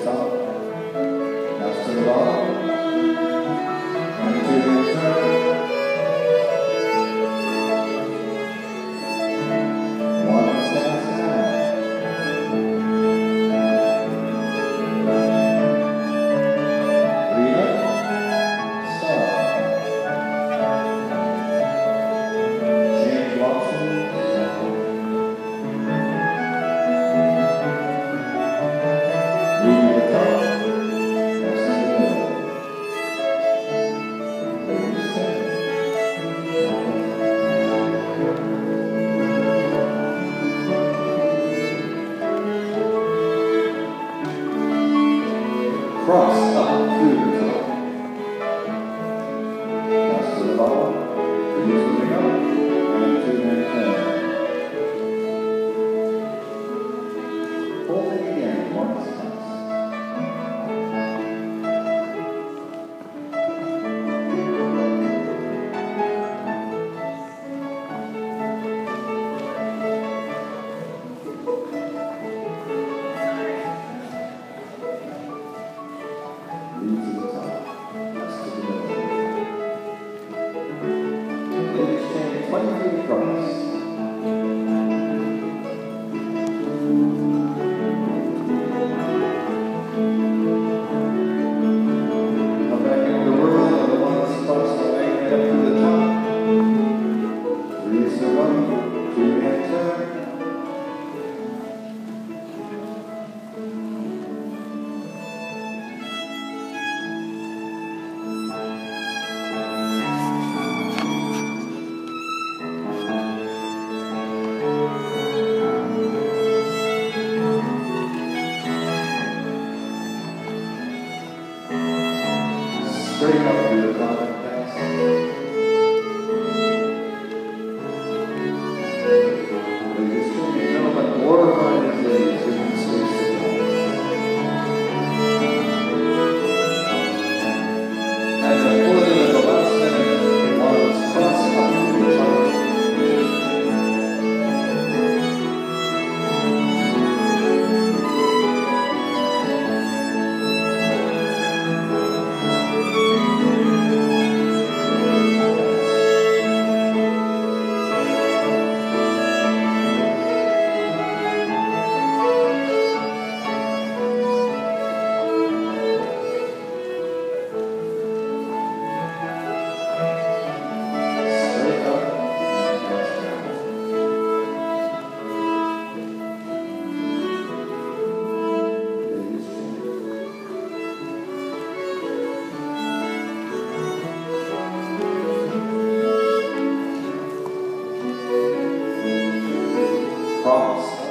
song. Now to the bottom. Cross up through the to the bottom, reduce moving up, and two straight up to the top. promise.